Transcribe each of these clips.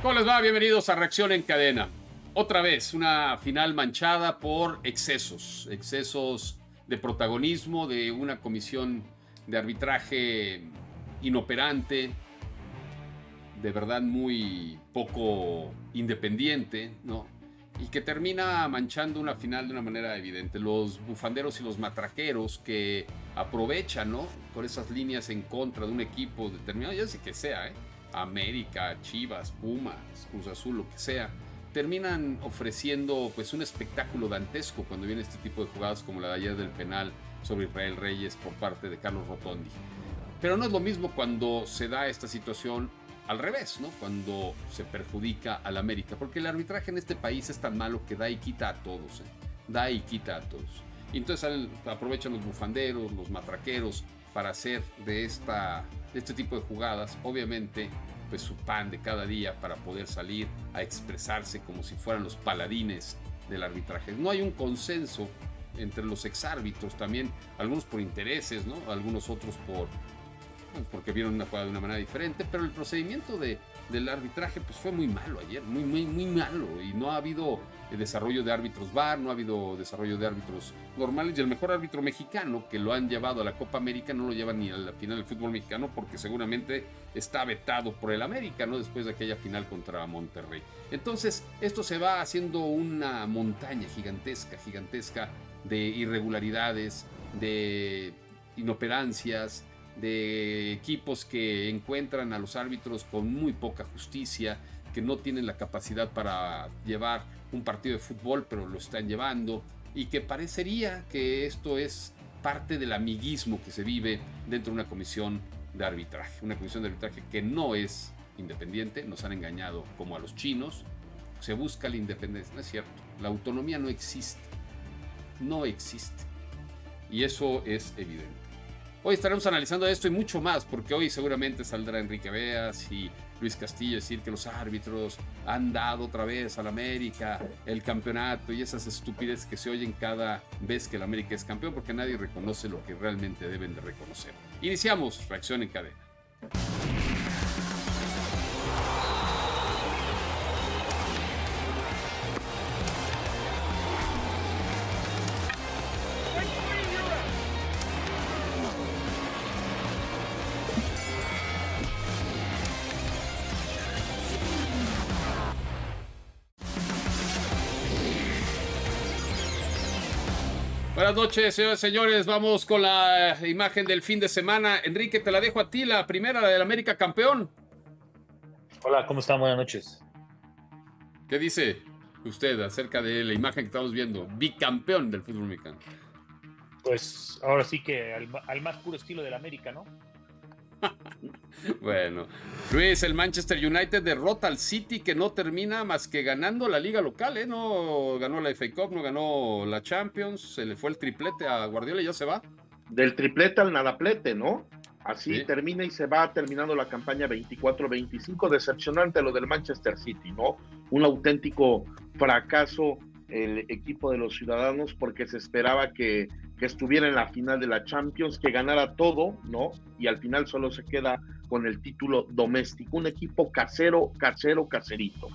¿Cómo les va? Bienvenidos a Reacción en Cadena. Otra vez, una final manchada por excesos, excesos de protagonismo de una comisión de arbitraje inoperante, de verdad muy poco independiente, ¿no? Y que termina manchando una final de una manera evidente. Los bufanderos y los matraqueros que aprovechan, ¿no? Por esas líneas en contra de un equipo determinado, ya sé que sea, ¿eh? América, Chivas, Pumas, Cruz Azul, lo que sea, terminan ofreciendo pues un espectáculo dantesco cuando viene este tipo de jugadas como la de ayer del penal sobre Israel Reyes por parte de Carlos Rotondi. Pero no es lo mismo cuando se da esta situación al revés, ¿no? Cuando se perjudica al América, porque el arbitraje en este país es tan malo que da y quita a todos, ¿eh? da y quita a todos. Y entonces aprovechan los bufanderos, los matraqueros para hacer de, esta, de este tipo de jugadas, obviamente, pues su pan de cada día para poder salir a expresarse como si fueran los paladines del arbitraje. No hay un consenso entre los exárbitros también, algunos por intereses, ¿no? algunos otros por porque vieron una jugada de una manera diferente, pero el procedimiento de, del arbitraje pues fue muy malo ayer, muy, muy, muy malo, y no ha habido desarrollo de árbitros VAR, no ha habido desarrollo de árbitros normales, y el mejor árbitro mexicano que lo han llevado a la Copa América no lo lleva ni a la final del fútbol mexicano porque seguramente está vetado por el América, ¿no? Después de aquella final contra Monterrey. Entonces, esto se va haciendo una montaña gigantesca, gigantesca de irregularidades, de inoperancias, de equipos que encuentran a los árbitros con muy poca justicia, que no tienen la capacidad para llevar un partido de fútbol, pero lo están llevando, y que parecería que esto es parte del amiguismo que se vive dentro de una comisión de arbitraje, una comisión de arbitraje que no es independiente, nos han engañado como a los chinos, se busca la independencia, no es cierto, la autonomía no existe, no existe, y eso es evidente. Hoy estaremos analizando esto y mucho más, porque hoy seguramente saldrá Enrique Beas y Luis Castillo decir que los árbitros han dado otra vez al América el campeonato y esas estupideces que se oyen cada vez que el América es campeón, porque nadie reconoce lo que realmente deben de reconocer. Iniciamos Reacción en Cadena. Buenas noches, señores, señores. Vamos con la imagen del fin de semana. Enrique, te la dejo a ti, la primera, la del América campeón. Hola, ¿cómo están? Buenas noches. ¿Qué dice usted acerca de la imagen que estamos viendo? Bicampeón del fútbol mexicano. Pues ahora sí que al, al más puro estilo del América, ¿no? bueno, Luis, el Manchester United derrota al City que no termina más que ganando la liga local, ¿eh? No ganó la FA Cup, no ganó la Champions, se le fue el triplete a Guardiola y ya se va. Del triplete al nadaplete, ¿no? Así termina y se va terminando la campaña 24-25, decepcionante lo del Manchester City, ¿no? Un auténtico fracaso el equipo de los ciudadanos porque se esperaba que, que, estuviera en la final de la Champions, que ganara todo, ¿no? Y al final solo se queda con el título doméstico, un equipo casero, casero, caserito.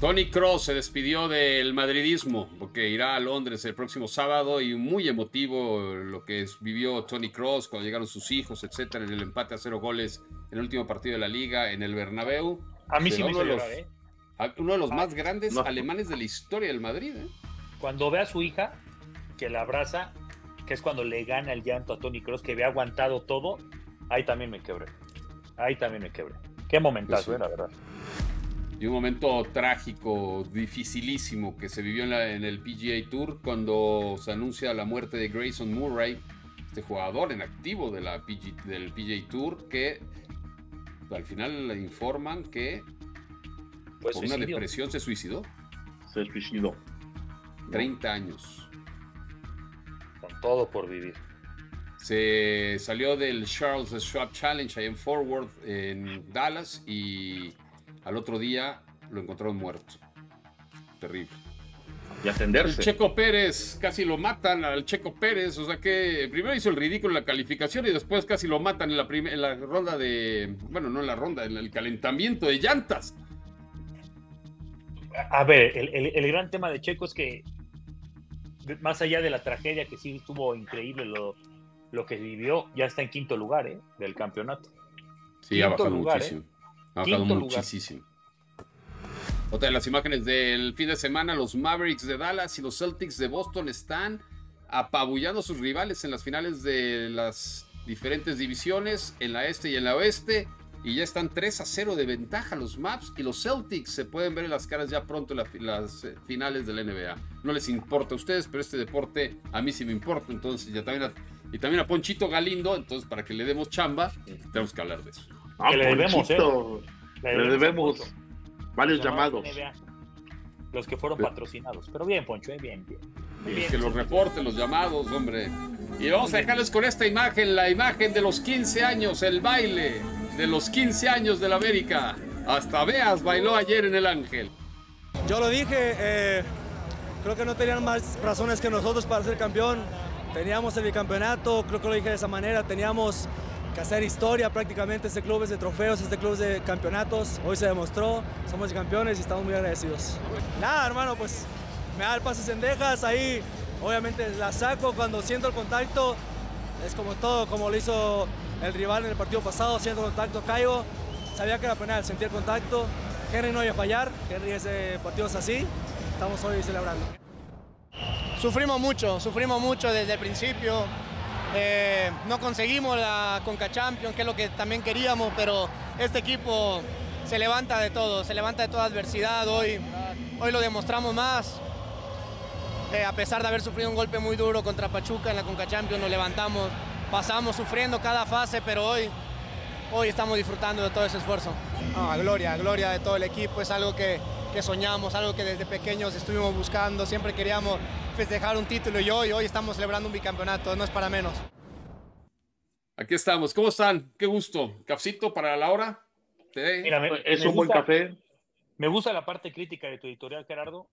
Tony Cross se despidió del madridismo porque irá a Londres el próximo sábado y muy emotivo lo que vivió Tony Cross cuando llegaron sus hijos, etcétera, en el empate a cero goles en el último partido de la liga en el Bernabéu. A mí sí me hizo llorar, ¿eh? Uno de los más grandes alemanes de la historia del Madrid. ¿eh? Cuando ve a su hija, que la abraza, que es cuando le gana el llanto a Tony Cross, que había aguantado todo, ahí también me quebré. Ahí también me quebré. Qué momentazo, pues, eh, la verdad. Y un momento trágico, dificilísimo que se vivió en, la, en, el PGA Tour cuando se anuncia la muerte de Grayson Murray, este jugador en activo de la del PGA Tour, que al final le informan que pues Por una depresión se suicidó. Se suicidó. 30 años. Todo por vivir. Se salió del Charles Schwab Challenge ahí en Forward, en Dallas, y al otro día lo encontraron muerto. Terrible. Y atenderse. El Checo Pérez, casi lo matan al Checo Pérez, o sea que primero hizo el ridículo en la calificación y después casi lo matan en la, en la ronda de, bueno, no en la ronda, en el calentamiento de llantas A ver, el, gran tema de Checo es que, más allá de la tragedia que sí estuvo increíble lo, lo que vivió, ya está en quinto lugar ¿eh? del campeonato. Sí, ha bajado muchísimo. Ha bajado muchísimo. Otra de las imágenes del fin de semana, los Mavericks de Dallas y los Celtics de Boston están apabullando a sus rivales en las finales de las diferentes divisiones, en la este y en la oeste. Y ya están 3 a 0 de ventaja los Maps y los Celtics. Se pueden ver en las caras ya pronto en las eh, finales de la NBA. No les importa a ustedes, pero este deporte a mí sí me importa. Entonces, ya también y también a Ponchito Galindo. Entonces, para que le demos chamba, tenemos que hablar de eso. Ah, le debemos, ¿eh? Le debemos varios llamados. Los que fueron patrocinados. Pero bien, Poncho, ¿eh? bien, bien. que los reporten los llamados, hombre. Y vamos a dejarles con esta imagen, la imagen de los 15 años, el baile de los 15 años del América. Hasta Beas bailó ayer en el Ángel. Yo lo dije, eh, creo que no tenían más razones que nosotros para ser campeón. Teníamos el bicampeonato, creo que lo dije de esa manera, teníamos que hacer historia prácticamente. Este club es de trofeos, este club es de campeonatos. Hoy se demostró, somos campeones y estamos muy agradecidos. Nada, hermano, pues me da el pase cendejas, ahí obviamente la saco cuando siento el contacto. Es como todo, como lo hizo el rival en el partido pasado, siento contacto, caigo. Sabía que era penal, sentí el contacto. Henry no iba a fallar, Henry es de partidos así. Estamos hoy celebrando. Sufrimos mucho, sufrimos mucho desde el principio. Eh, no conseguimos la Conca Champions, que es lo que también queríamos, pero este equipo se levanta de todo, se levanta de toda adversidad. Hoy, hoy lo demostramos más. Eh, a pesar de haber sufrido un golpe muy duro contra Pachuca en la Conca Champions, nos levantamos, pasamos sufriendo cada fase, pero hoy, hoy estamos disfrutando de todo ese esfuerzo. gloria, gloria de todo el equipo, es algo que, que soñamos, algo que desde pequeños estuvimos buscando, siempre queríamos festejar un título y hoy, hoy estamos celebrando un bicampeonato, no es para menos. Aquí estamos, ¿cómo están? Qué gusto. ¿Cafcito para la hora? es un buen café. Me gusta la parte crítica de tu editorial, Gerardo.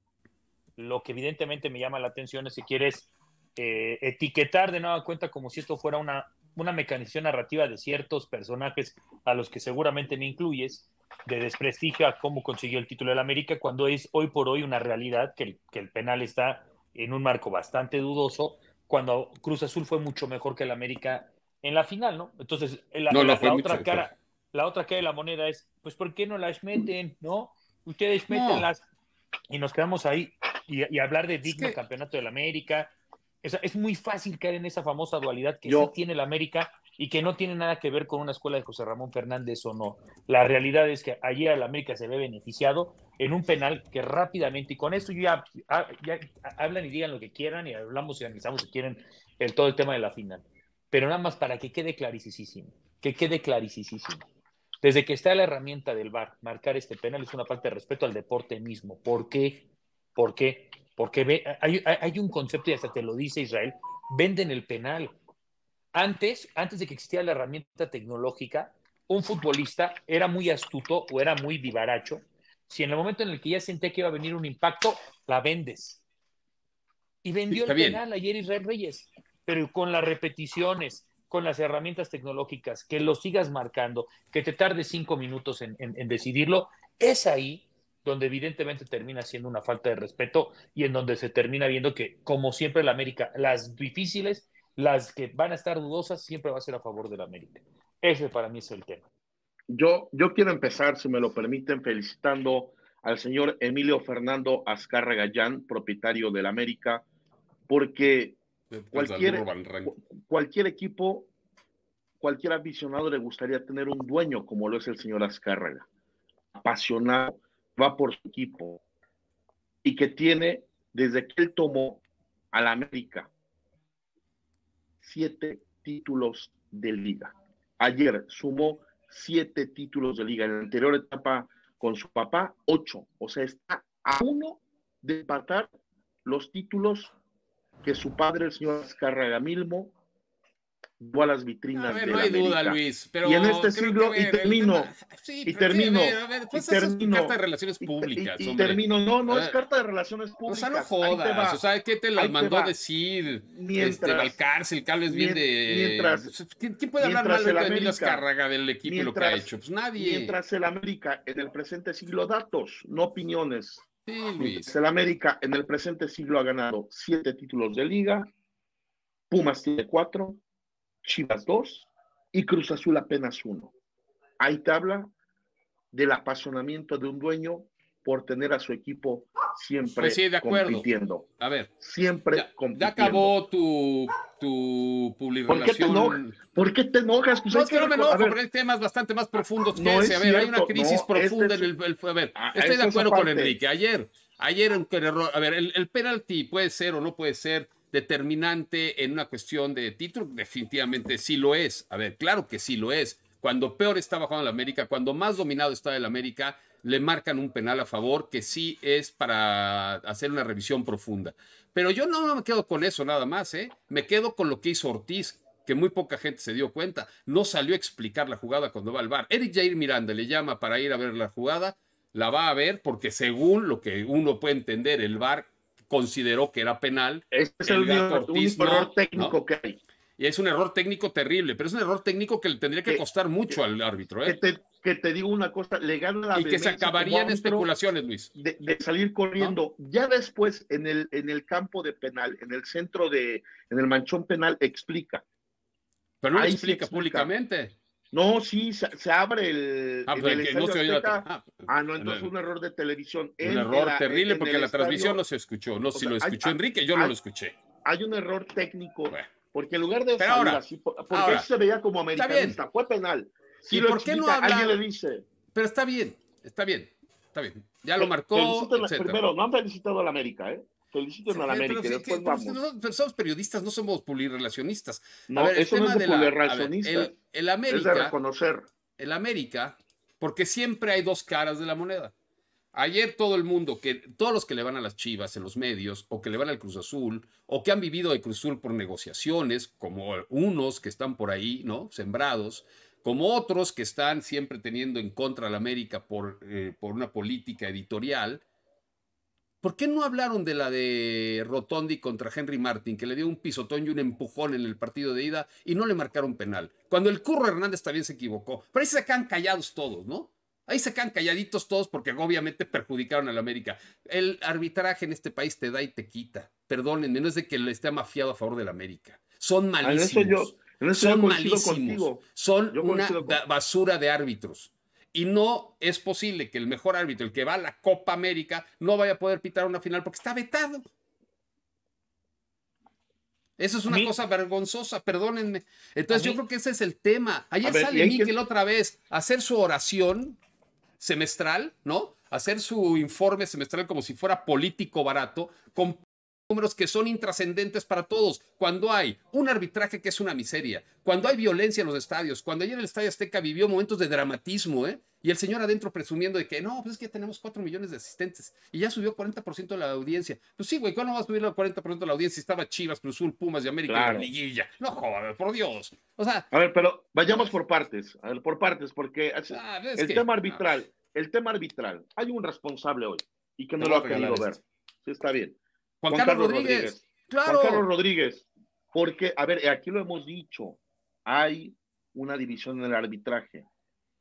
Lo que evidentemente me llama la atención es si quieres eh, etiquetar de nueva cuenta como si esto fuera una, una mecanización narrativa de ciertos personajes a los que seguramente me incluyes, de desprestigio a cómo consiguió el título del América, cuando es hoy por hoy una realidad que el, que el penal está en un marco bastante dudoso, cuando Cruz Azul fue mucho mejor que el América en la final, ¿no? Entonces, la, otra cara, la otra cara de la moneda es, pues, ¿por qué no las meten, no? Ustedes meten las y nos quedamos ahí y, hablar de digno campeonato del América. Es, es, muy fácil caer en esa famosa dualidad que sí tiene el América y que no tiene nada que ver con una escuela de José Ramón Fernández o no. La realidad es que ayer el América se ve beneficiado en un penal que rápidamente, y con esto ya, ah, ya, hablan y digan lo que quieran y hablamos y analizamos si quieren el, todo el tema de la final. Pero nada más para que quede clarísimo, que quede clarísimo. Desde que está la herramienta del VAR, marcar este penal es una falta de respeto al deporte mismo. ¿Por qué? ¿Por qué? Porque ve, hay, hay un concepto, y hasta te lo dice Israel, venden el penal antes, antes de que existiera la herramienta tecnológica, un futbolista era muy astuto o era muy vivaracho. Si en el momento en el que ya senté que iba a venir un impacto, la vendes. Y vendió el penal ayer Israel Reyes. Pero con las repeticiones, con las herramientas tecnológicas, que lo sigas marcando, que te tarde cinco minutos en, en decidirlo, es ahí donde evidentemente termina siendo una falta de respeto y en donde se termina viendo que, como siempre, la América, las difíciles las que van a estar dudosas siempre va a ser a favor del América. Ese para mí es el tema. Yo, yo quiero empezar, si me lo permiten, felicitando al señor Emilio Fernando Azcarra Gallán, propietario del América, porque cualquier, cualquier equipo, cualquier aficionado le gustaría tener un dueño como lo es el señor Azcárraga, apasionado, va por su equipo y que tiene, desde que él tomó al América siete títulos de liga. Ayer sumó siete títulos de liga. En la anterior etapa con su papá, ocho. O sea, está a uno de empatar los títulos que su padre, el señor Azcárraga Milmo, a las vitrinas. A no hay duda, Luis. Pero y en este siglo, y termino, y termino, y termino. carta de relaciones públicas. Y, termino, no, no es carta de relaciones públicas. O sea, no jodas. O sea, ¿qué te las mandó a decir? Mientras, este, cárcel, Carles bien de. Mientras, ¿Quién, puede hablar mal de Emilio Azcárraga del equipo y lo que ha hecho? Pues nadie. Mientras el América en el presente siglo, datos, no opiniones. Sí, Luis. El América en el presente siglo ha ganado siete títulos de liga, Pumas tiene cuatro, Chivas dos y Cruz Azul apenas uno. Ahí te habla del apasionamiento de un dueño por tener a su equipo siempre Pues sí, de acuerdo. compitiendo. A ver, Siempre ya, compitiendo. ya acabó tu, tu ¿Por qué te publicación. enojas? ¿Por qué te enojas? Pues No, es que no me enojo, pero hay temas bastante más profundos que No ese. es A ver, hay una crisis no, profunda este en el, el- A ver, Ah, estoy de es acuerdo con. Enrique. Ayer, ayer. A ver, el, el penalti puede ser o no puede ser determinante en una cuestión de título. Definitivamente sí lo es. A ver, claro que sí lo es. Cuando peor estaba jugando el América, cuando más dominado estaba el América, le marcan un penal a favor que sí es para hacer una revisión profunda. Pero yo no me quedo con eso nada más, ¿eh? Me quedo con lo que hizo Ortiz, que muy poca gente se dio cuenta. No salió a explicar la jugada cuando va al bar. Eric Jair Miranda le llama para ir a ver la jugada, la va a ver porque según lo que uno puede entender, el bar consideró que era penal Este es el el, Ortiz, no, error técnico no. que hay. y es un error técnico terrible, pero es un error técnico que le tendría que Que- costar mucho al árbitro, Que ¿eh? te, que te digo una cosa, le gana la Y que se vehemencia acabaría como en árbitro especulaciones, Luis. De, de salir corriendo. Ya después, en el, en el campo de penal, en el centro de, en el manchón penal, explica. Pero no lo explica. públicamente. No, sí, se, se abre el. Ah, pues el el que no se oyó la- ah, Ah, no, entonces el- un error de televisión. Un En error la- terrible en porque la transmisión no se escuchó. No, si sea, lo escuchó hay- Enrique, yo no lo escuché. Hay un error técnico, Bueno. porque en lugar de Pero salir ahora, así, por- porque ahora, se veía como americanista, fue penal. Si ¿Y lo por qué no habla- alguien le dice. Pero está bien, está bien, está bien. Ya lo marcó, etcétera. Primero, no han felicitado a la América, ¿eh? Feliciten Sí, a la pero América después pero vamos. pero somos periodistas, no somos publirelacionistas. No, a ver, el eso no tema es de de la- ver, el, el es de América, reconocer. el América, porque siempre hay dos caras de la moneda. Ayer todo el mundo, que todos los que le van a las Chivas en los medios, o que le van al Cruz Azul, o que han vivido de Cruz Azul por negociaciones, como unos que están por ahí, ¿no? Sembrados, como otros que están siempre teniendo en contra a la América por, eh, por una política editorial. ¿Por qué no hablaron de la de Rotondi contra Henry Martin, que le dio un pisotón y un empujón en el partido de ida y no le marcaron penal? Cuando el Curro Hernández también se equivocó. Pero ahí se quedan callados todos, ¿no? Ahí se quedan calladitos todos porque obviamente perjudicaron a la América. El arbitraje en este país te da y te quita. Perdónenme, no es de que le esté mafiado a favor de la América. Son Ah, En eso malísimos. yo, en eso yo Son malísimos. contigo. Son Yo una con- basura de árbitros. Y no es posible que el mejor árbitro, el que va a la Copa América, no vaya a poder pitar una final porque está vetado. Eso es una cosa vergonzosa, perdónenme. Entonces yo mí- creo que ese es el tema. Ayer ver, sale que- Miquel otra vez a hacer su oración semestral, ¿no? Hacer su informe semestral como si fuera político barato, con números que son intrascendentes para todos. Cuando hay un arbitraje que es una miseria, cuando hay violencia en los estadios, cuando ayer el Estadio Azteca vivió momentos de dramatismo, ¿eh? Y el señor adentro presumiendo de que no, pues es que tenemos 4 millones de asistentes y ya subió 40% de la audiencia. Pues sí, güey, ¿cuándo va a subir el 40% de la audiencia si estaba Chivas, Cruz Azul, Pumas y América en Claro. la liguilla? No joder, por Dios. O sea, A ver, pero vayamos por partes, a ver, por partes, porque ah, el que- tema arbitral, el tema arbitral, hay un responsable hoy y que no lo ha querido ver. esto. Sí, está bien. Juan, Carlos, Rodríguez. Claro. Juan Carlos Rodríguez, porque, a ver, aquí lo hemos dicho, hay una división en el arbitraje.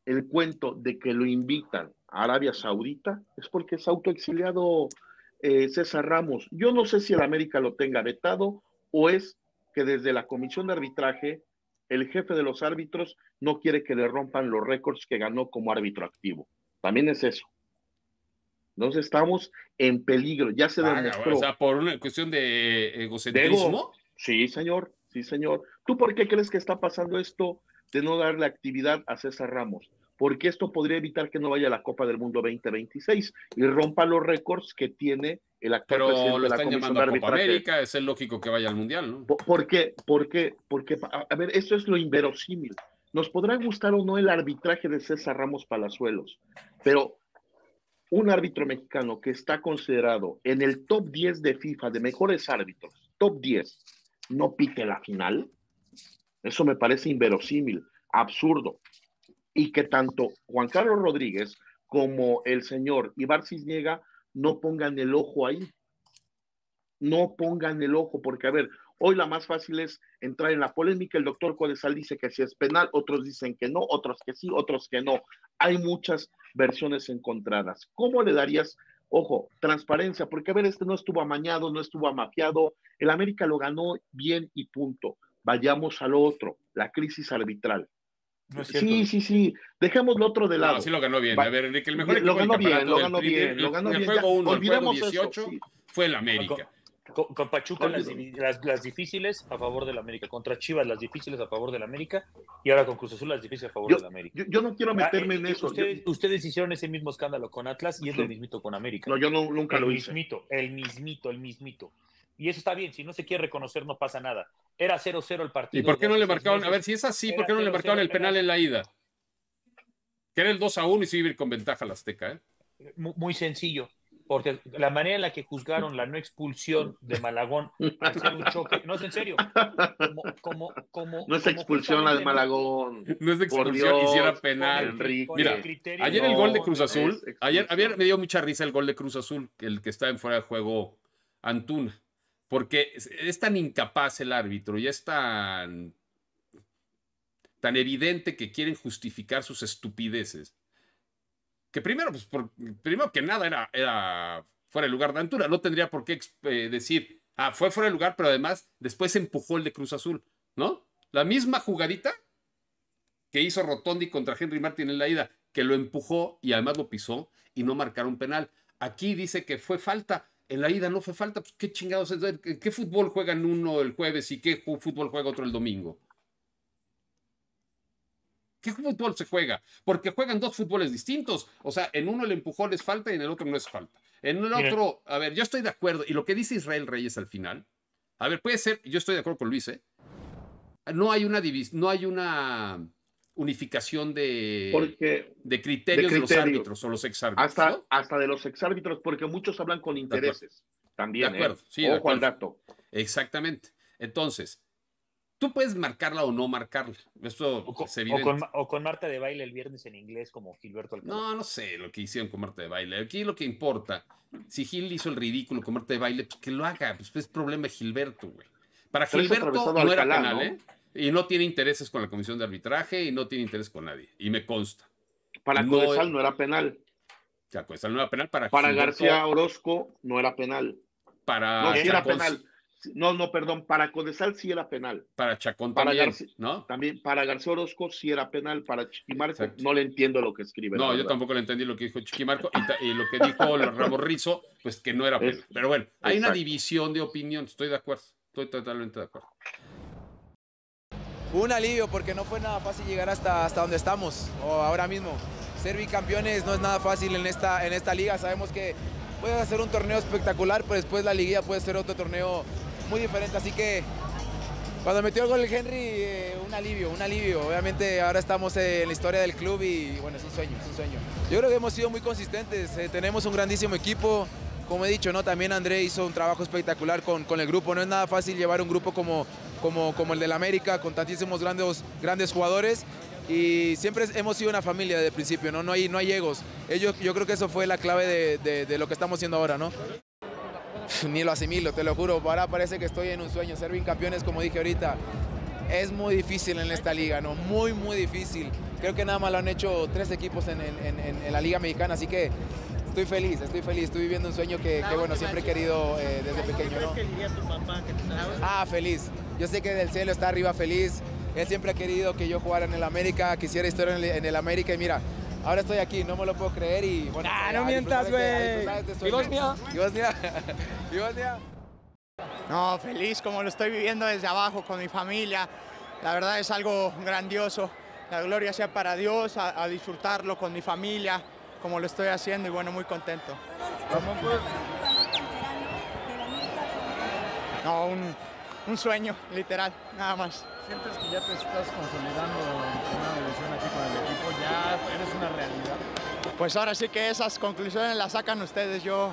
El cuento de que lo invitan a Arabia Saudita es porque es autoexiliado eh, César Ramos. Yo no sé si el América lo tenga vetado o es que desde la comisión de arbitraje el jefe de los árbitros no quiere que le rompan los récords que ganó como árbitro activo. También es eso. Entonces estamos en peligro, ya se Vaga, demostró. o sea, por una cuestión de egocentrismo. Sí, señor, sí, señor. ¿Tú por qué crees que está pasando esto de no darle actividad a César Ramos? Porque esto podría evitar que no vaya a la Copa del Mundo 2026 y rompa los récords que tiene el actual Pero presidente lo de la están llamando a Copa. América, es el lógico que vaya al Mundial, ¿no? Po- ¿Por qué? ¿Por qué? Porque, a a ver, esto es lo inverosímil. Nos podrá gustar o no el arbitraje de César Ramos Palazuelos, pero un árbitro mexicano que está considerado en el top 10 de FIFA de mejores árbitros, top 10, no pite la final, eso me parece inverosímil, absurdo. Y que tanto Juan Carlos Rodríguez como el señor Ibar Cisniega no pongan el ojo ahí. No pongan el ojo, porque a ver, hoy la más fácil es entrar en la polémica. El doctor Codesal dice que si es penal, otros dicen que no, otros que sí, otros que no. Hay muchas versiones encontradas. ¿Cómo le darías Ojo, transparencia, porque a ver, este no estuvo amañado, no estuvo amafiado, el América lo ganó bien y punto. Vayamos al otro, la crisis arbitral. sí, sí, sí. Dejemos lo otro de lado. No, sí lo ganó bien. A ver, Enrique, el mejor lo ganó bien, lo ganó bien, lo ganó bien. El juego 1, el juego 18 fue el América. Con, Pachuca las, las, difíciles a favor del América, contra Chivas las difíciles a favor del América y ahora con Cruz Azul las difíciles a favor del América. Yo, no quiero meterme ah, en eh, eso. Ustedes, hicieron ese mismo escándalo con Atlas y es el mismito con América. No, yo nunca lo hice. Mismito, el mismito, el mismito. Y eso está bien, si no se quiere reconocer no pasa nada. Era 0-0 el partido. ¿Y por qué no le marcaron? A ver, si es así, ¿por qué no le marcaron el penal en la ida? Que era el 2 1 y se iba con ventaja la Azteca, ¿eh? muy sencillo porque la manera en la que juzgaron la no expulsión de Malagón hacer un choque, no es en serio, como, como, no es expulsión la de Malagón, no es expulsión, hiciera penal. Mira, ayer el gol de Cruz Azul, ayer, ayer me dio mucha risa el gol de Cruz Azul, el que está en fuera de juego Antuna, porque es tan incapaz el árbitro y es tan, tan evidente que quieren justificar sus estupideces que primero, pues, primero que nada era, era fuera de lugar de Antuna, no tendría por qué eh, decir, ah, fue fuera de lugar, pero además después empujó el de Cruz Azul, ¿no? La misma jugadita que hizo Rotondi contra Henry Martin en la ida, que lo empujó y además lo pisó y no marcaron penal. Aquí dice que fue falta. En la ida no fue falta, pues qué chingados. ¿Qué fútbol juegan uno el jueves y qué fútbol juega otro el domingo? ¿Qué fútbol se juega? Porque juegan dos fútboles distintos. O sea, en uno el empujón es falta y en el otro no es falta. En el otro, a ver, yo estoy de acuerdo. Y lo que dice Israel Reyes al final, a ver, puede ser, yo estoy de acuerdo con Luis, ¿eh? No hay una no hay una unificación de, de, criterios de, los árbitros o los exárbitros. Hasta, hasta de los exárbitros, porque muchos hablan con intereses. También. De acuerdo, ¿eh? sí, Ojo al dato. Exactamente. Entonces, Tú puedes marcarla o no marcarla. Esto o con, es evidente. O con, Marta de baile el viernes en inglés, como Gilberto Alcalá. No, no sé lo que hicieron con Marta de baile. Aquí lo que importa, si Gil hizo el ridículo con Marta de baile, pues que lo haga. Pues es problema de Gilberto, güey. Para Gilberto no era penal, ¿eh? Y no tiene intereses con la comisión de arbitraje y no tiene interés con nadie. Y me consta. Para no, Codesal no era penal. Ya, Codesal no era penal. Para, para García Orozco no era penal. Para no, sí era penal. No, no, perdón, para Codesal sí era penal. Para Chacón también, ¿no? También, para García Orozco sí era penal, para Chiquimarco no le entiendo lo que escribe. No, yo tampoco le entendí lo que dijo Chiquimarco y, lo que dijo Ramos Rizo, pues que no era penal. Pero bueno, hay una división de opinión, estoy de acuerdo, estoy totalmente de acuerdo. Un alivio porque no fue nada fácil llegar hasta, hasta donde estamos, o ahora mismo. Ser bicampeones no es nada fácil en esta, en esta liga, sabemos que puede ser un torneo espectacular, pero después la liguilla puede ser otro torneo muy diferente. Así que cuando metió el gol el Henry, eh, un alivio, un alivio. Obviamente ahora estamos en la historia del club y bueno, es un sueño, es un sueño. Yo creo que hemos sido muy consistentes, eh, tenemos un grandísimo equipo. Como he dicho, ¿no? también André hizo un trabajo espectacular con, con el grupo. No es nada fácil llevar un grupo como, como, como el del América, con tantísimos grandes, grandes jugadores y siempre hemos sido una familia desde el principio, ¿no? No hay, no hay egos. Ellos, yo creo que eso fue la clave de, de, de, lo que estamos haciendo ahora, ¿no? ni lo asimilo, te lo juro. Ahora parece que estoy en un sueño. Ser campeones, como dije ahorita, es muy difícil en esta liga, ¿no? Muy, muy difícil. Creo que nada más lo han hecho tres equipos en, la Liga Mexicana, así que estoy feliz, estoy feliz. Estoy viviendo un sueño que, bueno, siempre he querido eh, desde pequeño. Ah, feliz. Yo sé que del cielo está arriba feliz. Él siempre ha querido que yo jugara en el América, quisiera estar en el América y mira, ahora estoy aquí, no me lo puedo creer y bueno. Ah, no mientas, güey. ¿Y vos, mía? ¿Y vos, mía? ¿Y vos, mía? No, feliz como lo estoy viviendo desde abajo con mi familia. La verdad es algo grandioso. La gloria sea para Dios, a, disfrutarlo con mi familia, como lo estoy haciendo y bueno, muy contento. No, un, un sueño, literal, nada más. ¿Sientes que ya te estás consolidando en una evolución aquí con el equipo? ¿Ya eres una realidad? Pues ahora sí que esas conclusiones las sacan ustedes. Yo,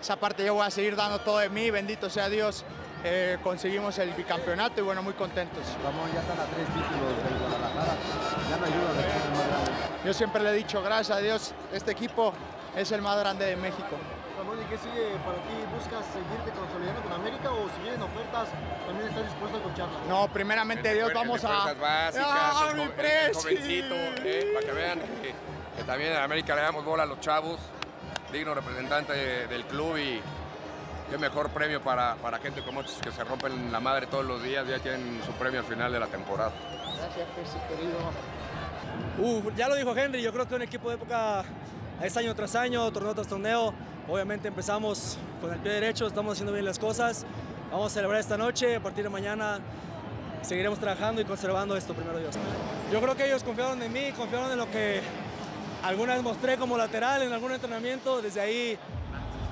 esa parte yo voy a seguir dando todo de mí, bendito sea Dios. Eh, conseguimos el bicampeonato y bueno, muy contentos. Ramón, ya están a tres títulos del Guadalajara. Ya no ayuda a ser más grande. Yo siempre le he dicho, gracias a Dios, este equipo es el más grande de México. Ramón, ¿y qué sigue para ti? ¿Buscas seguirte consolidando con América o si vienen ofertas, también estás dispuesto a escucharlas? No, primeramente Dios, vamos a... básicas, ¡Ah, mi jovencito, eh, para que vean que, también en América le damos bola a los chavos. digno representante del club y qué mejor premio para, para gente como estos que se rompen la madre todos los días, ya tienen su premio al final de la temporada. Gracias, querido. Uh, ya lo dijo Henry, yo creo que un equipo de época es año tras año, torneo tras torneo. Obviamente empezamos con el pie derecho, estamos haciendo bien las cosas. Vamos a celebrar esta noche, a partir de mañana seguiremos trabajando y conservando esto, primero Dios. Yo creo que ellos confiaron en mí, confiaron en lo que alguna vez mostré como lateral en algún entrenamiento. Desde ahí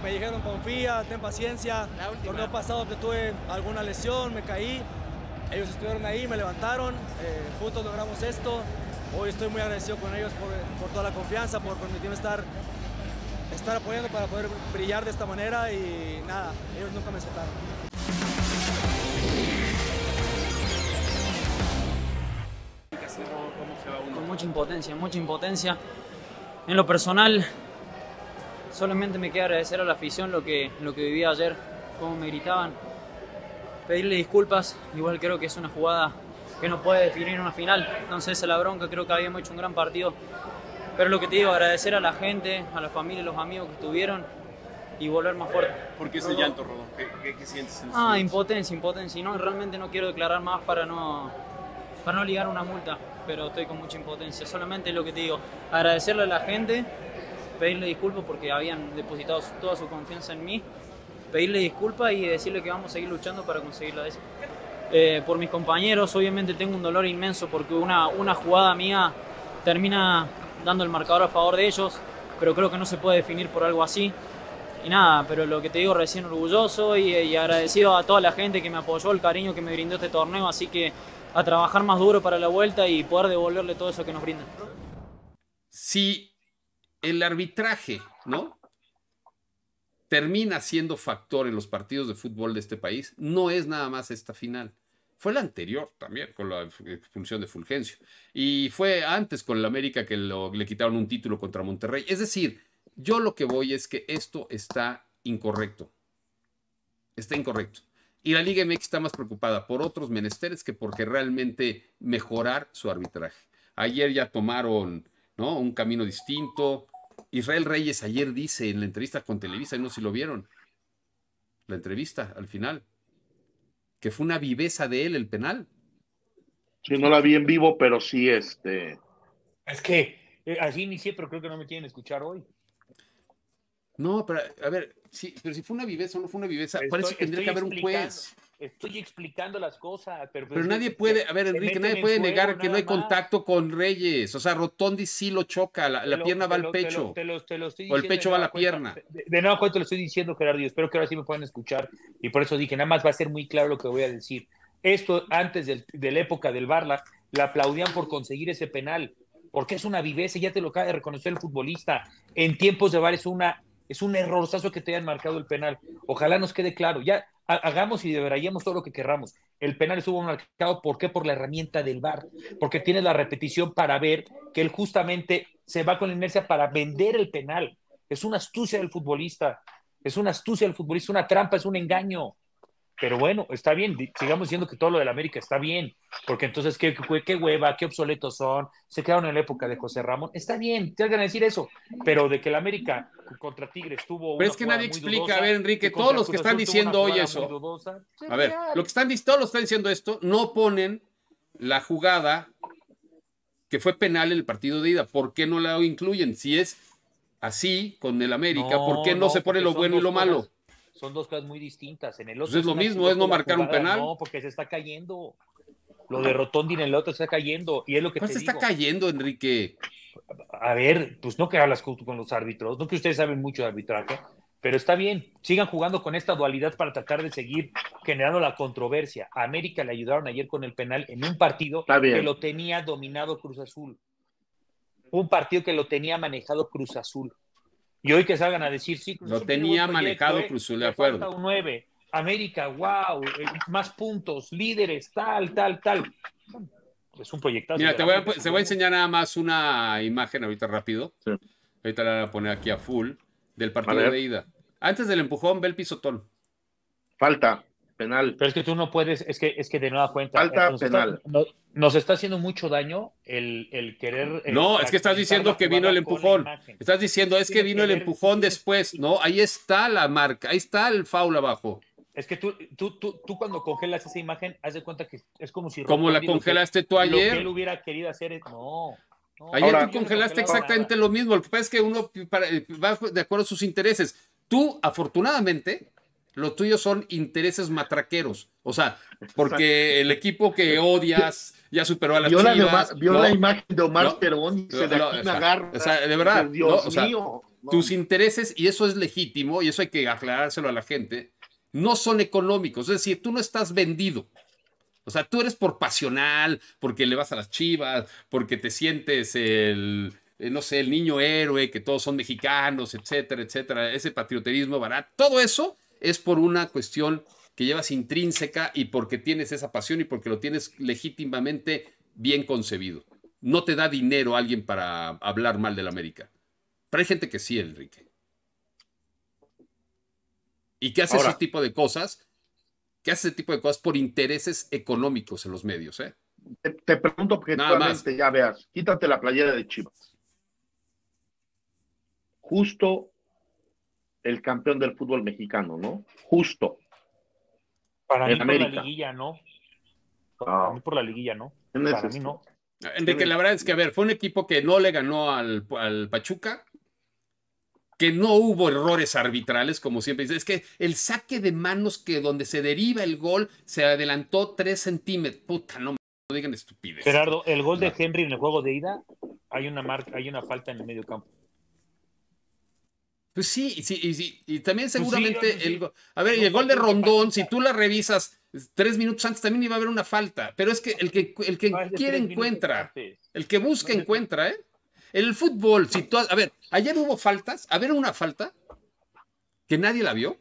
me dijeron confía, ten paciencia. El torneo pasado que tuve alguna lesión, me caí. Ellos estuvieron ahí, me levantaron, eh, juntos logramos esto. Hoy estoy muy agradecido con ellos por, toda la confianza, por permitirme estar, estar apoyando para poder brillar de esta manera y nada, ellos nunca me soltaron. Con mucha impotencia, mucha impotencia. En lo personal, solamente me queda agradecer a la afición lo que, lo que viví ayer, cómo me gritaban. Pedirle disculpas, igual creo que es una jugada que no puede definir una final. Entonces, esa la bronca, creo que habíamos hecho un gran partido. Pero lo que te digo, agradecer a la gente, a la familia, a los amigos que estuvieron y volver más fuerte. ¿Por qué ese llanto, Rodón? ¿Qué, qué, qué sientes? En Ah, impotencia, impotencia. No, realmente no quiero declarar más para no, para no ligar una multa, pero estoy con mucha impotencia. Solamente lo que te digo, agradecerle a la gente, pedirle disculpas porque habían depositado toda su confianza en mí, pedirle disculpas y decirle que vamos a seguir luchando para conseguir la décima. Eh, por mis compañeros, obviamente tengo un dolor inmenso porque una, una jugada mía termina dando el marcador a favor de ellos, pero creo que no se puede definir por algo así. Y nada, pero lo que te digo, recién orgulloso y, y agradecido a toda la gente que me apoyó, el cariño que me brindó este torneo, así que a trabajar más duro para la vuelta y poder devolverle todo eso que nos brindan. Si el arbitraje, ¿no? Termina siendo factor en los partidos de fútbol de este país, no es nada más esta final. Fue la anterior también, con la expulsión de Fulgencio. Y fue antes con el América que le quitaron un título contra Monterrey. Es decir, yo lo que voy es que esto está incorrecto. Está incorrecto. Y la Liga MX está más preocupada por otros menesteres que porque realmente mejorar su arbitraje. Ayer ya tomaron ¿no? un camino distinto. Israel Reyes ayer dice en la entrevista con Televisa, no sé si lo vieron, la entrevista al final, que fue una viveza de él el penal. Sí, no la vi en vivo, pero sí, este. Es que eh, así inicié, pero creo que no me quieren escuchar hoy. No, pero a ver, sí, pero si fue una viveza o no fue una viveza, Estoy- para eso tendría que haber un juez. Estoy explicando las cosas, pero, Pero nadie puede, a ver, te Enrique, meten nadie puede juego negar que no hay más. contacto con Reyes. O sea, Rotondi sí lo choca, la, la Te lo- pierna te va al te lo- pecho. te lo- te O el pecho va a la cuenta. pierna. De, de nueva cuenta lo estoy diciendo, Gerardo, y espero que ahora sí me puedan escuchar. Y por eso dije, nada más va a ser muy claro lo que voy a decir. Esto antes del- de la época del Barla, la aplaudían por conseguir ese penal, porque es una viveza, ya te lo acaba de reconocer el futbolista. En tiempos de VAR es una es un errorzazo que te hayan marcado el penal. Ojalá nos quede claro. Ya ha- hagamos y deberíamos todo lo que querramos. El penal estuvo marcado, ¿por qué? Por la herramienta del VAR, porque tienes la repetición para ver que él justamente se va con la inercia para vender el penal. Es una astucia del futbolista, es una astucia del futbolista, una trampa, es un engaño. Pero bueno, está bien, sigamos diciendo que todo lo del América está bien, porque entonces, ¿qué, qué, qué hueva, qué obsoletos son? Se quedaron en la época de José Ramón. Está bien, te hagan decir eso, pero de que el América contra Tigres tuvo. Pero una es que nadie explica, dudosa, a ver, Enrique, todos los que están diciendo hoy eso. dudosa. A ver, lo que están, todos los que están diciendo esto, no ponen la jugada que fue penal en el partido de ida. ¿Por qué no la incluyen? Si es así con el América, ¿por qué no, se pone lo bueno y lo malo? Son dos cosas muy distintas. En el Pues otro es lo mismo, es no marcar un penal. No, porque se está cayendo. Lo de Rotondi en el otro se está cayendo. Y es lo que ¿Cuál te se está cayendo, Enrique? A ver, pues no que hablas con, con los árbitros, no que ustedes saben mucho de arbitraje, pero está bien, sigan jugando con esta dualidad para tratar de seguir generando la controversia. A América le ayudaron ayer con el penal en un partido que lo tenía dominado Cruz Azul. Un partido que lo tenía manejado Cruz Azul. Y hoy que salgan a decir, sí, Cruz Lo tenía proyecto, manejado ¿eh? Cruz Azul, de acuerdo. un 9. América, wow, más puntos, líderes, tal, tal, tal. Es un proyectazo. Mira, te la voy a, se voy a enseñar nada más una imagen ahorita rápido. Sí. Ahorita la voy a poner aquí a full del partido de ida. Antes del empujón, ve el pisotón. Falta. Penal. Pero es que tú no puedes, es que, es que de nueva cuenta. Falta nos penal. Está, no, nos está haciendo mucho daño el, el querer. el No, es que estás diciendo que vino el empujón. Estás diciendo, es que vino el empujón después. No, ahí está la marca, ahí está el foul abajo. Es que tú, tú, tú, tú cuando congelas esa imagen, haz de cuenta que es como si. Como la lo congelaste tú Lo ayer. que él hubiera querido hacer es. No. no, Ayer Ahora- tú congelaste no exactamente nada. lo mismo. Lo que pasa es que uno para- va de acuerdo a sus intereses. Tú, afortunadamente, lo tuyo son intereses matraqueros. O sea, porque el equipo que odias ya superó a las Vio, la, de chivas. Omar- vio ¿no? la imagen de Omar No. Perón y se de No, aquí o me sea, agarra. o sea, de verdad, Dios no, o sea, mío. Tus intereses, y eso es legítimo, y eso hay que aclarárselo a la gente, no son económicos. Es decir, tú no estás vendido. O sea, tú eres por pasional, porque le vas a las chivas, porque te sientes el, eh, no sé, el niño héroe, que todos son mexicanos, etcétera, etcétera, ese patrioterismo barato. Todo eso es por una cuestión que llevas intrínseca y porque tienes esa pasión y porque lo tienes legítimamente bien concebido. No te da dinero alguien para hablar mal del América. Pero hay gente que sí, Enrique. Y que hace Ahora- ese tipo de cosas, que hace ese tipo de cosas por intereses económicos en los medios, ¿eh? Te, te pregunto objetivamente, ya veas, quítate la playera de Chivas. Justo el campeón del fútbol mexicano, ¿no? Justo. Para mí por la liguilla, no. Ah, Para mí por la liguilla, no. ¿quién es Para este? mí no. Enrique, la verdad es que, a ver, fue un equipo que no le ganó al, al Pachuca, que no hubo errores arbitrales, como siempre dice. Es que el saque de manos que donde se deriva el gol se adelantó tres centímetros. Puta, no, me- no digan estupidez. Gerardo, el gol de. Henry en el juego de ida, hay una marca, hay una falta en el medio campo. Pues sí, y sí, y, sí, y también seguramente pues sí. el A ver, y el gol de Rondón, si tú la revisas tres minutos antes, también iba a haber una falta. Pero es que el que, el que quiere encuentra. El que busca encuentra, ¿eh? El fútbol, si tú. A ver, ayer hubo faltas. A ver, una falta que nadie la vio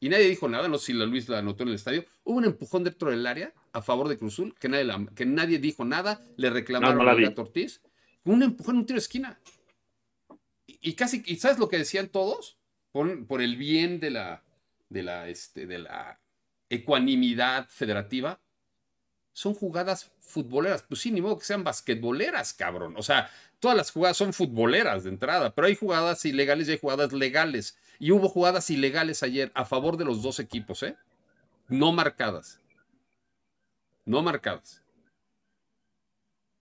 y nadie dijo nada. No sé si la Luis la anotó en el estadio. Hubo un empujón dentro del área a favor de Cruzul que nadie, la- que nadie dijo nada. Le reclamaron No, no la a vi. Gato Ortiz. Un empujón, un tiro de esquina. Y, casi, ¿y sabes lo que decían todos? Por, el bien de la, de la, este, de la ecuanimidad federativa son jugadas futboleras. Pues sí, ni modo que sean basquetboleras, cabrón. O sea, todas las jugadas son futboleras de entrada, pero hay jugadas ilegales y hay jugadas legales. Y hubo jugadas ilegales ayer a favor de los dos equipos, ¿eh? No marcadas. No marcadas.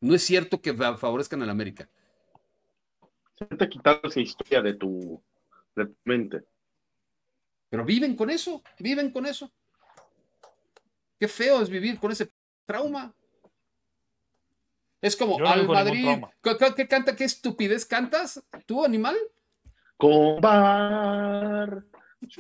No es cierto que fa- favorezcan al América. Se te ha quitado esa historia de tu, de tu mente. Pero viven con eso, viven con eso. Qué feo es vivir con ese trauma. Es como Yo al Madrid. ¿Qué, qué- qué canta? ¿Qué estupidez cantas? ¿Tú, animal? Con bar,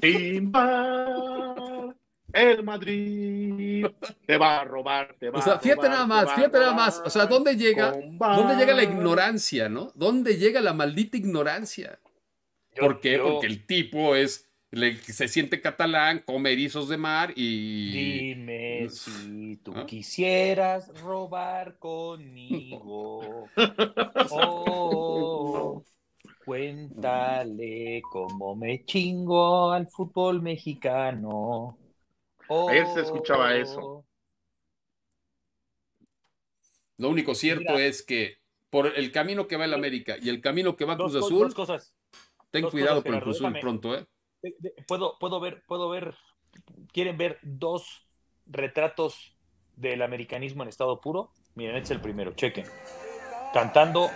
sin bar, el Madrid te va a robar, te va O sea, a fíjate robar, nada más, a fíjate nada más. O sea, robar. ¿dónde llega. ¿dónde llega la ignorancia, no? ¿Dónde llega la maldita ignorancia? Yo- ¿Por qué? yo- Porque el tipo es, le- se siente catalán, come erizos de mar y... Dime si tú ¿Ah? quisieras robar conmigo. Oh, cuéntale cómo me chingo al fútbol mexicano. Ayer se escuchaba eso. Oh. Lo único cierto Mira. es que por el camino que va el América y el camino que va Dos, Cruz Azul, dos cosas. ten dos cuidado cosas, con Cruz Azul pronto, ¿eh? Puedo, puedo ver, puedo ver, ¿quieren ver dos retratos del americanismo en estado puro? Miren, este es el primero, chequen. Cantando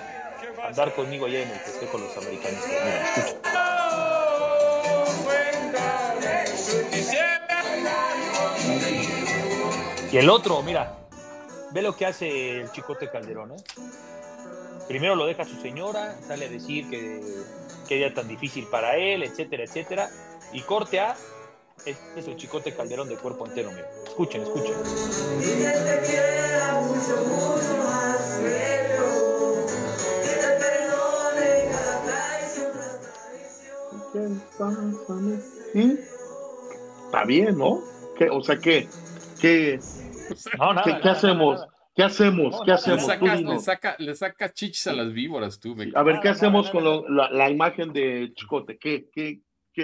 Andar conmigo allá en el festejo con los americanistas. Miren, escuchen. Y el otro, mira, ve lo que hace el chicote Calderón, ¿eh? Primero lo deja su señora, sale a decir que qué día tan difícil para él, etcétera, etcétera. Y corte a, este es el chicote Calderón de cuerpo entero, mira. Escuchen, escuchen. ¿Sí? Está bien, ¿no? ¿Qué, o sea, ¿qué, qué, No, nada, qué, nada, qué nada, hacemos? nada. ¿Qué hacemos? No, ¿Qué Le hacemos? Tú sacas, le, dinos. saca, le saca chichis a las víboras, tú. me- A ver, ¿qué hacemos con lo- la, la imagen de Chicote? ¿Qué, qué,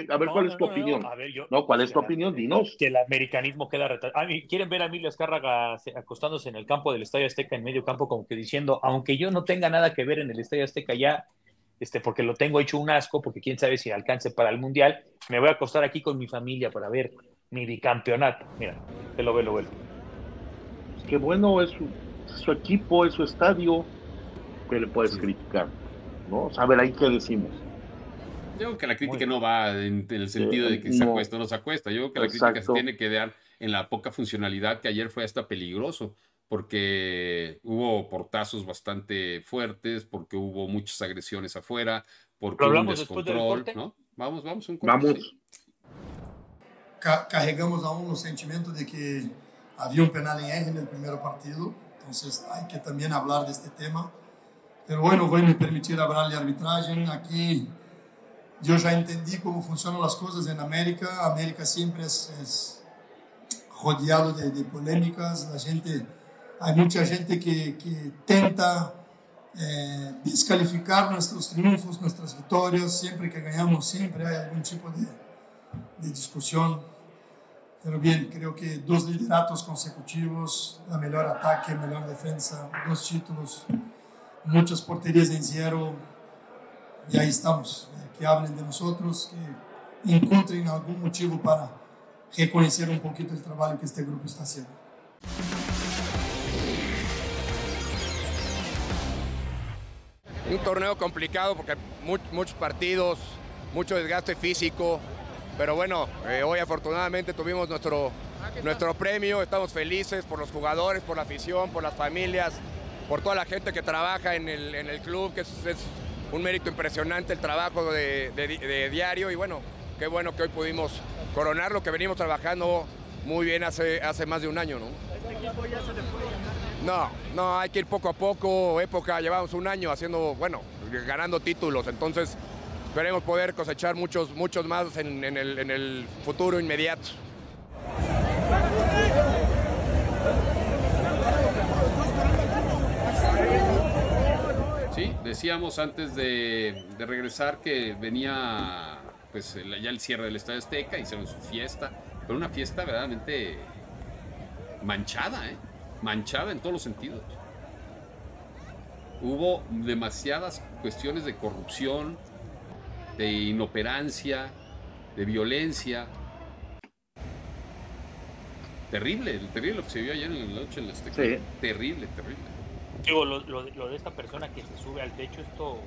A ver, ¿cuál es tu opinión? no, ¿cuál es tu opinión? Dinos. Que el americanismo queda retrasado. quieren ver a Emilio Azcárraga acostándose en el campo del Estadio Azteca, en medio campo, como que diciendo, aunque yo no tenga nada que ver en el Estadio Azteca ya, este, porque lo tengo hecho un asco, porque quién sabe si alcance para el Mundial, me voy a acostar aquí con mi familia para ver mi bicampeonato. Mira, te lo ve, lo ve. Qué bueno es su, equipo, es su estadio, que le puedes criticar, ¿no? Saber ahí qué decimos. Yo creo que la crítica no va en, el sentido de que se acuesta o no se acuesta. Yo creo que la crítica se tiene que dar en la poca funcionalidad que ayer fue hasta peligroso, porque hubo portazos bastante fuertes, porque hubo muchas agresiones afuera, porque hubo un descontrol, ¿no? Vamos, vamos, un corte, Vamos. carregamos aún los sentimientos de que había un penal en R en el primer partido, entonces hay que también hablar de este tema. Pero bueno, voy a permitir hablar de arbitraje. Aquí yo ya entendí cómo funcionan las cosas en América. América siempre es, es rodeado de, de, polémicas. La gente, hay mucha gente que, que tenta eh, descalificar nuestros triunfos, nuestras victorias. Siempre que ganamos, siempre hay algún tipo de, de discusión. Pero bien, creo que dos lideratos consecutivos, la mejor ataque, mejor defensa, dos títulos, muchas porterías en cero, y ahí estamos que hablen de nosotros, que encuentren algún motivo para reconocer un poquito el trabajo que este grupo está haciendo. Un torneo complicado porque muchos partidos, mucho desgaste físico, pero bueno, eh, hoy afortunadamente tuvimos nuestro, nuestro premio, estamos felices por los jugadores, por la afición, por las familias, por toda la gente que trabaja en el, en el club, que es un mérito impresionante el trabajo de, diario. Y bueno, qué bueno que hoy pudimos coronar lo que venimos trabajando muy bien hace, hace más de un año, ¿no? No, no, hay que ir poco a poco, época, llevamos un año haciendo, bueno, ganando títulos, entonces esperemos poder cosechar muchos, muchos más en, el, futuro inmediato. Sí, decíamos antes de, regresar que venía pues ya el cierre del Estadio Azteca, hicieron su fiesta, pero una fiesta verdaderamente manchada, ¿eh? manchada en todos los sentidos. Hubo demasiadas cuestiones de corrupción, de inoperancia, de violencia. Terrible, terrible lo que se vio ayer en la noche en el Azteca. Terrible, terrible. Digo, lo, de esta persona que se sube al techo, esto,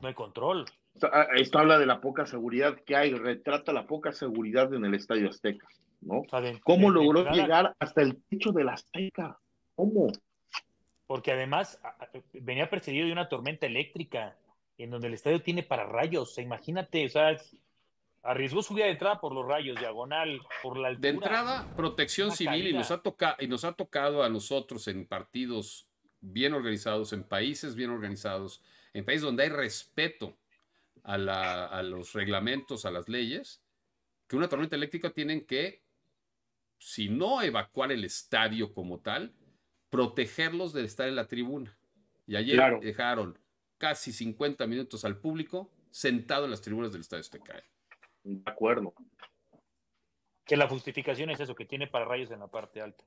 no hay control. Ah, esto habla de la poca seguridad que hay, retrata la poca seguridad en el Estadio Azteca, ¿no? ¿Cómo logró llegar hasta el techo del Azteca? ¿Cómo? Porque además venía precedido de una tormenta eléctrica en donde el estadio tiene para rayos. imagínate, o sea, arriesgó su vida de entrada por los rayos, diagonal, por la altura. De entrada, protección civil y nos, ha tocado, y nos ha tocado a nosotros en partidos bien organizados, en países bien organizados, en países donde hay respeto a, a los reglamentos, a las leyes, que una tormenta eléctrica tienen que, si no evacuar el estadio como tal, protegerlos de estar en la tribuna. Y ayer dejaron casi 50 minutos al público sentado en las tribunas del estadio Azteca. De acuerdo. Que la justificación es eso, que tiene para rayos en la parte alta.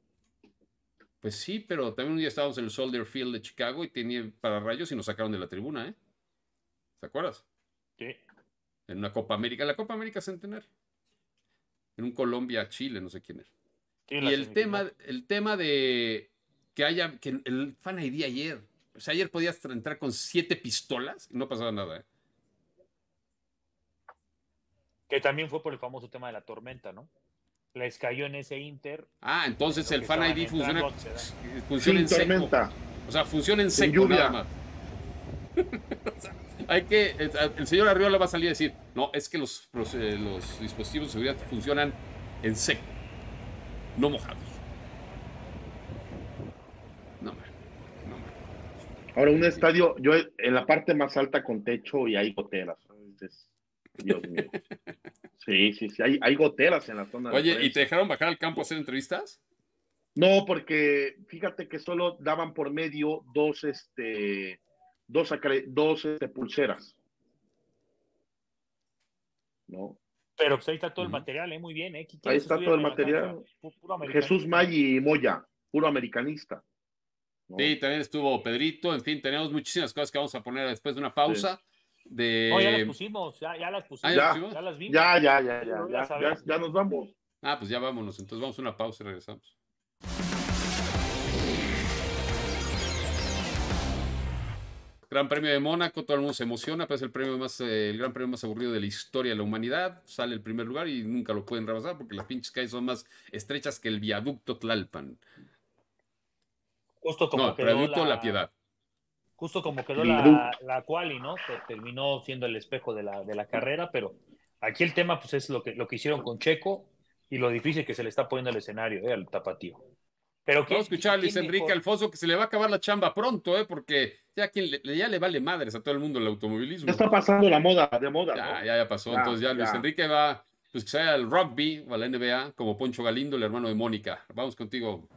Pues sí, pero también un día estábamos en el Soldier Field de Chicago y tenía para rayos y nos sacaron de la tribuna, ¿eh? ¿Te acuerdas? Sí. En una Copa América, la Copa América Centenario. En un Colombia-Chile, no sé quién era. y el tema, el tema de que haya, que el Fan ID ayer, o sea, ayer podías entrar con siete pistolas y no pasaba nada, ¿eh? Que también fue por el famoso tema de la tormenta, ¿no? Les cayó en ese Inter. Ah, entonces el Fan ID funciona, funciona en seco. O sea, funciona en seco nada más. hay que, el señor Arriola va a salir a decir, no, es que los, eh, los dispositivos de seguridad funcionan en seco, no mojados. No, no, Ahora, un estadio, yo en la parte más alta con techo y hay goteras. Dios mío. Sí, sí, sí. Hay, hay goteras en la zona. Oye, ¿y te dejaron bajar al campo a hacer entrevistas? No, porque fíjate que solo daban por medio dos, este, dos, dos este, pulseras. ¿no? Pero pues ahí está todo el material, ¿eh? Muy bien, ¿eh? Ahí está todo el material. Jesús Maggi Moya, puro americanista. Sí, también estuvo Pedrito. En fin, tenemos muchísimas cosas que vamos a poner después de una pausa. De... ya las pusimos, ya, ya las ah, pusimos. ya, las vimos. Ya, ya, ya, ya, ya, nos vamos. Ah, pues ya vámonos. Entonces vamos a una pausa y regresamos. Gran Premio de Mónaco, todo el mundo se emociona, pues es el premio más, eh, el gran premio más aburrido de la historia de la humanidad. Sale el primer lugar y nunca lo pueden rebasar porque las pinches calles son más estrechas que el viaducto Tlalpan. Justo como no, quedó la, Piedad. Justo como quedó la, la quali, ¿no? Que terminó siendo el espejo de la, de la carrera, pero aquí el tema pues es lo que, lo que hicieron con Checo y lo difícil que se le está poniendo el escenario eh, al tapatío. Pero Vamos a escuchar a Luis Enrique Alfonso que se le va a acabar la chamba pronto, ¿eh? porque ya, quien le, ya le vale madres a todo el mundo el automovilismo. Ya está pasando la moda, de moda. Ya, ya, ya pasó. Entonces ya, Luis Enrique va, pues que sea al rugby o a la NBA como Poncho Galindo, el hermano de Mónica. Vamos contigo.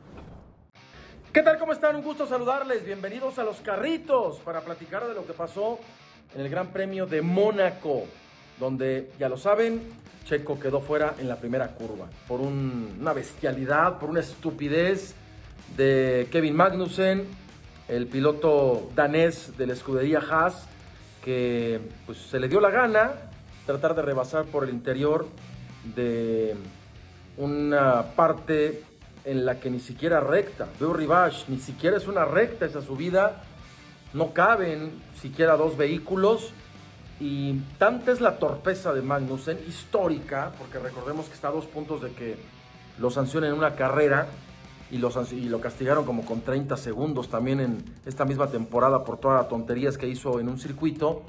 ¿Qué tal? ¿Cómo están? Un gusto saludarles. Bienvenidos a Los Carritos para platicar de lo que pasó en el Gran Premio de Mónaco, donde, ya lo saben, Checo quedó fuera en la primera curva por una bestialidad, por una estupidez de Kevin Magnussen, el piloto danés de la escudería Haas, que pues, se le dio la gana tratar de rebasar por el interior de una parte en la que ni siquiera recta, veo Rivage, ni siquiera es una recta esa subida, no caben siquiera dos vehículos. Y tanta es la torpeza de Magnussen, histórica, porque recordemos que está a dos puntos de que lo sancionen en una carrera y lo, y lo castigaron como con 30 segundos también en esta misma temporada por todas las tonterías que hizo en un circuito,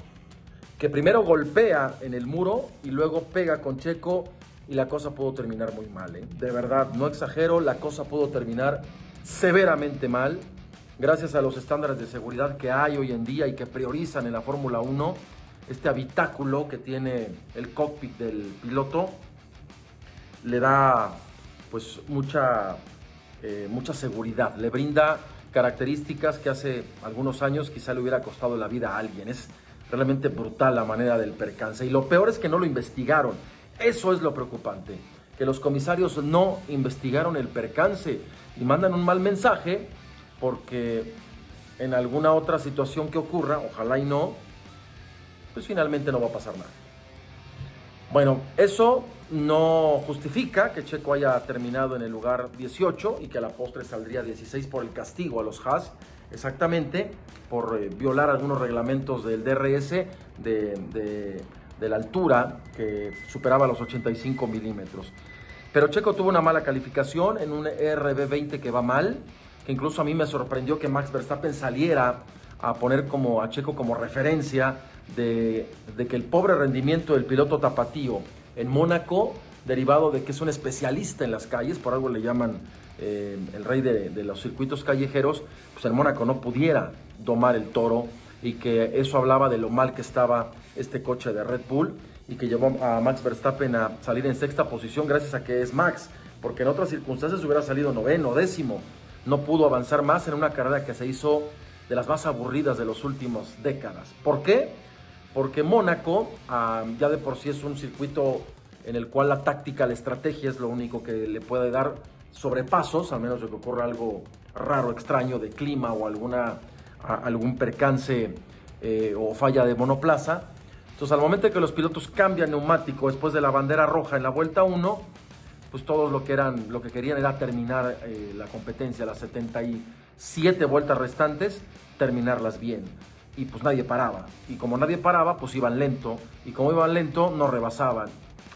que primero golpea en el muro y luego pega con Checo y la cosa pudo terminar muy mal. ¿eh? De verdad, no exagero, la cosa pudo terminar severamente mal. Gracias a los estándares de seguridad que hay hoy en día y que priorizan en la Fórmula 1, este habitáculo que tiene el cockpit del piloto le da pues mucha, eh, mucha seguridad, le brinda características que hace algunos años quizá le hubiera costado la vida a alguien. Es realmente brutal la manera del percance. Y lo peor es que no lo investigaron. Eso es lo preocupante, que los comisarios no investigaron el percance y mandan un mal mensaje porque en alguna otra situación que ocurra, ojalá y no, pues finalmente no va a pasar nada. Bueno, eso no justifica que Checo haya terminado en el lugar 18 y que a la postre saldría 16 por el castigo a los Haas, exactamente por eh, violar algunos reglamentos del DRS de de la altura que superaba los 85 milímetros. Pero Checo tuvo una mala calificación en un RB20 que va mal, que incluso a mí me sorprendió que Max Verstappen saliera a poner como a Checo como referencia de, que el pobre rendimiento del piloto tapatío en Mónaco, derivado de que es un especialista en las calles, por algo le llaman eh, el rey de, de, los circuitos callejeros, pues en Mónaco no pudiera domar el toro y que eso hablaba de lo mal que estaba este coche de Red Bull y que llevó a Max Verstappen a salir en sexta posición gracias a que es Max, porque en otras circunstancias hubiera salido noveno, décimo. No pudo avanzar más en una carrera que se hizo de las más aburridas de las últimas décadas. ¿Por qué? Porque Mónaco ah, ya de por sí es un circuito en el cual la táctica, la estrategia es lo único que le puede dar sobrepasos, al menos de que ocurra algo raro, extraño de clima o alguna, algún percance eh, o falla de monoplaza. Entonces, al momento que los pilotos cambian neumático después de la bandera roja en la vuelta 1, pues todos lo que, eran, lo que querían era terminar eh, la competencia, las 77 vueltas restantes, terminarlas bien. Y pues nadie paraba. Y como nadie paraba, pues iban lento. Y como iban lento, no rebasaban.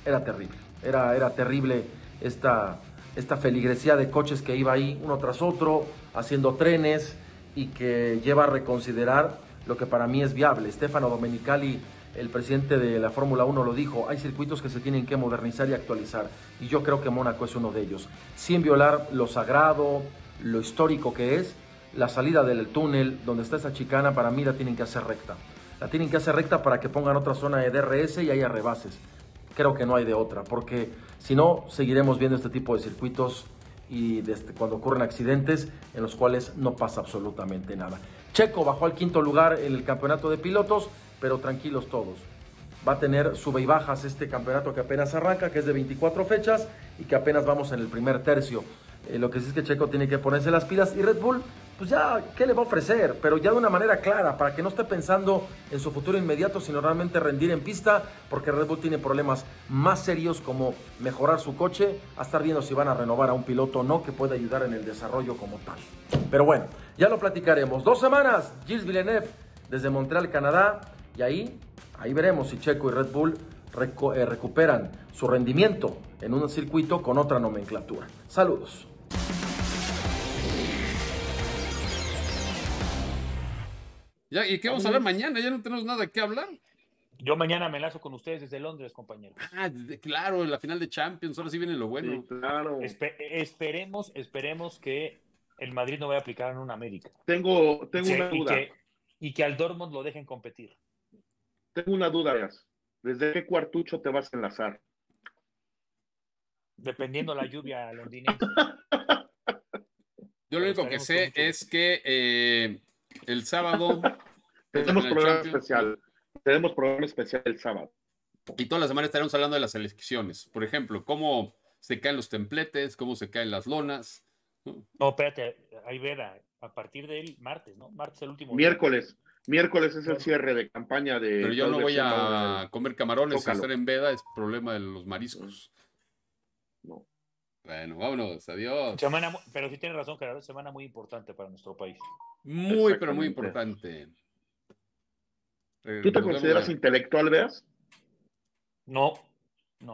Era terrible. Era, era terrible esta, esta feligresía de coches que iba ahí uno tras otro, haciendo trenes y que lleva a reconsiderar lo que para mí es viable. Stefano Domenicali el presidente de la Fórmula 1 lo dijo, hay circuitos que se tienen que modernizar y actualizar, y yo creo que Mónaco es uno de ellos, sin violar lo sagrado, lo histórico que es, la salida del túnel donde está esa chicana, para mí la tienen que hacer recta. La tienen que hacer recta para que pongan otra zona de DRS y haya rebases. Creo que no hay de otra, porque si no, seguiremos viendo este tipo de circuitos y desde cuando ocurren accidentes en los cuales no pasa absolutamente nada. Checo bajó al quinto lugar en el campeonato de pilotos, pero tranquilos todos. va a tener sube y bajas este campeonato que apenas arranca, que es de 24 fechas y que apenas vamos en el primer tercio. Eh, lo que sí es que Checo tiene que ponerse las pilas y Red Bull, pues ya, ¿qué le va a ofrecer? Pero ya de una manera clara, para que no esté pensando en su futuro inmediato, sino realmente rendir en pista, porque Red Bull tiene problemas más serios como mejorar su coche, a estar viendo si van a renovar a un piloto o no que pueda ayudar en el desarrollo como tal. Pero bueno, ya lo platicaremos. Dos semanas, Gilles Villeneuve desde Montreal, Canadá, y ahí, ahí veremos si Checo y Red Bull eh, recuperan su rendimiento en un circuito con otra nomenclatura. Saludos. Ya, ¿Y qué vamos a hablar mañana? Ya no tenemos nada que hablar. Yo mañana me lazo con ustedes desde Londres, compañeros. Ah, claro, en la final de Champions, ahora sí viene lo bueno. claro. esperemos, esperemos que el Madrid no vaya a aplicar en un América. Tengo, tengo una duda. Y que, y que, al Dortmund lo dejen competir. Tengo una duda, ¿Desde qué cuartucho te vas a enlazar? Dependiendo la lluvia londinense. Yo lo único que sé es que eh, el sábado. Tenemos programa especial. Tenemos programa especial el sábado. Y toda la semana estaremos hablando de las elecciones. Por ejemplo, cómo se caen los templetes, cómo se caen las lonas. No, espérate, ahí veda, a partir del martes, ¿no? Martes el último. Miércoles. Miércoles es el cierre de campaña de. Pero yo no voy a comer camarones y estar en veda, es problema de los mariscos. No. Bueno, vámonos, adiós. Semana, pero sí tiene razón, Gerardo, semana muy importante para nuestro país. Muy, pero muy importante. Eh, ¿Tú te consideras intelectual, Veas? No,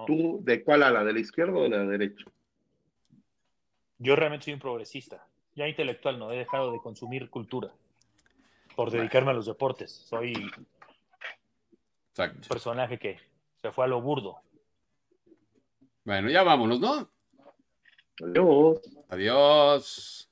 ¿Tú de cuál ala? ¿De la izquierda o de la derecha? Yo realmente soy un progresista. Ya intelectual, no he dejado de consumir cultura por dedicarme a los deportes. Soy un personaje que se fue a lo burdo. Bueno, ya vámonos, ¿no? Adiós. Adiós.